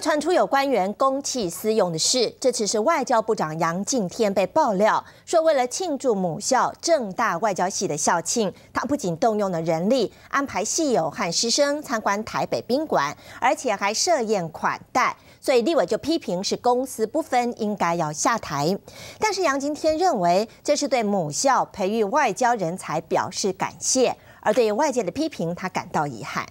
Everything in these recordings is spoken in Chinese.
传出有官员公器私用的事，这次是外交部长杨敬天被爆料说，为了庆祝母校正大外交系的校庆，他不仅动用了人力安排系友和师生参观台北宾馆，而且还设宴款待，所以立委就批评是公私不分，应该要下台。但是杨敬天认为这是对母校培育外交人才表示感谢，而对外界的批评，他感到遗憾。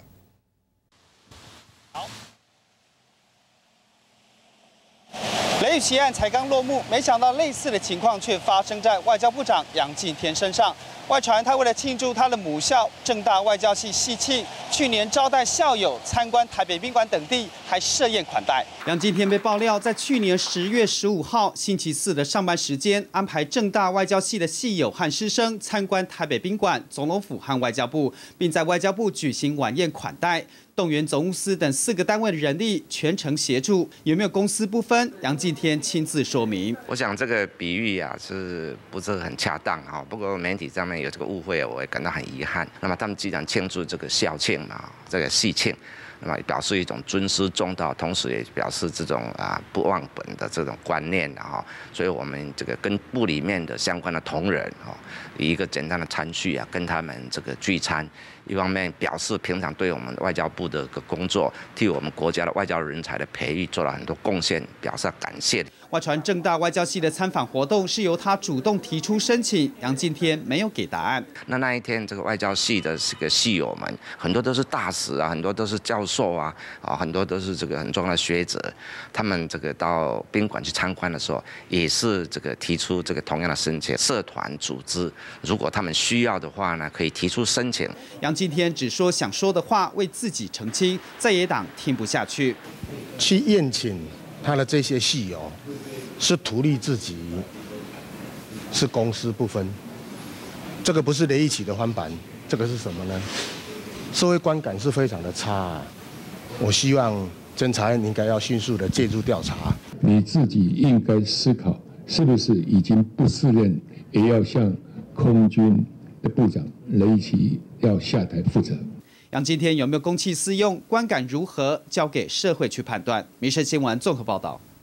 雷雨奇案才刚落幕，没想到类似的情况却发生在外交部长杨敬天身上。外传他为了庆祝他的母校正大外交系系庆，去年招待校友参观台北宾馆等地，还设宴款待。杨敬天被爆料，在去年十月十五号星期四的上班时间，安排正大外交系的系友和师生参观台北宾馆、总统府和外交部，并在外交部举行晚宴款待。动员总务司等四个单位的人力全程协助，有没有公私不分？杨敬天亲自说明。我想这个比喻啊，是不是很恰当哈？不过媒体上面有这个误会，我也感到很遗憾。那么他们既然庆祝这个校庆嘛，这个戏庆。那么表示一种尊师重道，同时也表示这种啊不忘本的这种观念哈。所以我们这个跟部里面的相关的同仁啊，以一个简单的餐叙啊，跟他们这个聚餐，一方面表示平常对我们外交部的个工作，替我们国家的外交人才的培育做了很多贡献，表示感谢。外传正大外交系的参访活动是由他主动提出申请，杨敬天没有给答案。那那一天这个外交系的这个系友们，很多都是大使啊，很多都是教。授啊，啊，很多都是这个很重要的学者，他们这个到宾馆去参观的时候，也是这个提出这个同样的申请。社团组织如果他们需要的话呢，可以提出申请。杨今天只说想说的话，为自己澄清，在野党听不下去。去宴请他的这些戏友，是图利自己，是公私不分。这个不是雷一起的翻版，这个是什么呢？社会观感是非常的差。我希望侦查员应该要迅速的介入调查。你自己应该思考，是不是已经不适任，也要向空军的部长雷一起要下台负责。杨今天有没有公器私用，观感如何，交给社会去判断。民生新闻综合报道。